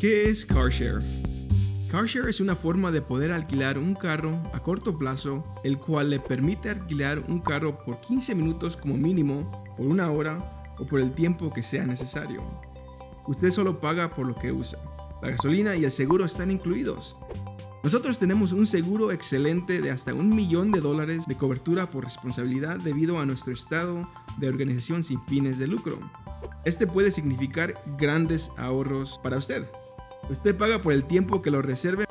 ¿Qué es CarShare? CarShare es una forma de poder alquilar un carro a corto plazo, el cual le permite alquilar un carro por 15 minutos como mínimo, por una hora o por el tiempo que sea necesario. Usted solo paga por lo que usa. La gasolina y el seguro están incluidos. Nosotros tenemos un seguro excelente de hasta un millón de dólares de cobertura por responsabilidad debido a nuestro estado de organización sin fines de lucro. Este puede significar grandes ahorros para usted. Usted paga por el tiempo que lo reserve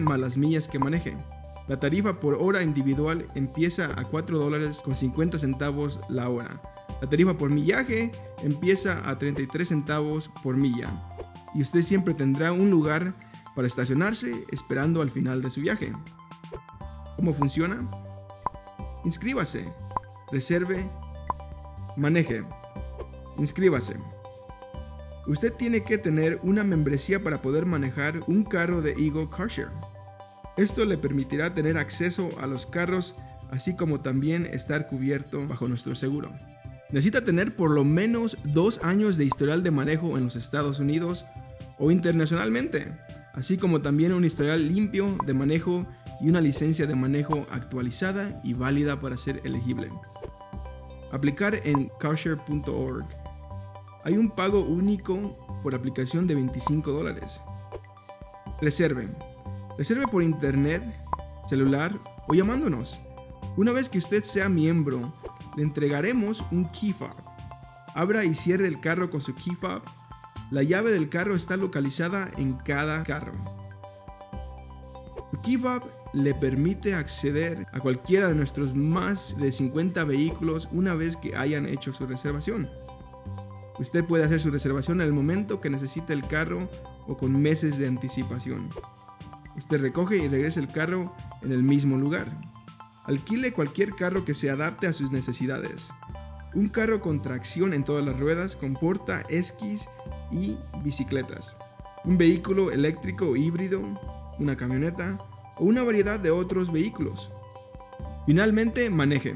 más las millas que maneje. La tarifa por hora individual empieza a 4 dólares con 50 centavos la hora. La tarifa por millaje empieza a 33 centavos por milla. Y usted siempre tendrá un lugar para estacionarse esperando al final de su viaje. ¿Cómo funciona? Inscríbase, reserve, maneje. Inscríbase. Usted tiene que tener una membresía para poder manejar un carro de Eagle CarShare. Esto le permitirá tener acceso a los carros así como también estar cubierto bajo nuestro seguro. Necesita tener por lo menos dos años de historial de manejo en los Estados Unidos o internacionalmente, así como también un historial limpio de manejo y una licencia de manejo actualizada y válida para ser elegible. Aplicar en carshare.org. Hay un pago único por aplicación de 25 dólares. Reserve. Reserve por internet, celular o llamándonos. Una vez que usted sea miembro, le entregaremos un key fob. Abra y cierre el carro con su key fob. La llave del carro está localizada en cada carro. Su key le permite acceder a cualquiera de nuestros más de 50 vehículos una vez que hayan hecho su reservación. Usted puede hacer su reservación el momento que necesite el carro o con meses de anticipación. Usted recoge y regresa el carro en el mismo lugar. Alquile cualquier carro que se adapte a sus necesidades. Un carro con tracción en todas las ruedas comporta esquís y bicicletas. Un vehículo eléctrico o híbrido, una camioneta o una variedad de otros vehículos. Finalmente, maneje.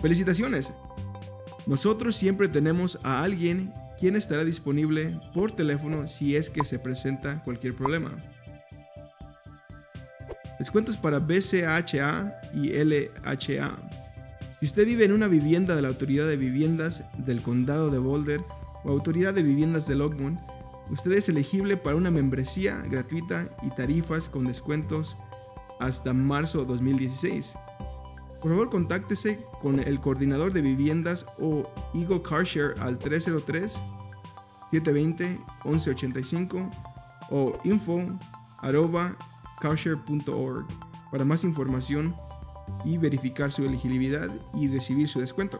Felicitaciones. Nosotros siempre tenemos a alguien quien estará disponible por teléfono si es que se presenta cualquier problema. Descuentos para BCHA y LHA. Si usted vive en una vivienda de la Autoridad de Viviendas del Condado de Boulder o Autoridad de Viviendas de Logmont, usted es elegible para una membresía gratuita y tarifas con descuentos hasta marzo 2016. Por favor, contáctese con el coordinador de viviendas o Eagle CarShare al 303-720-1185 o info carshare.org para más información y verificar su elegibilidad y recibir su descuento.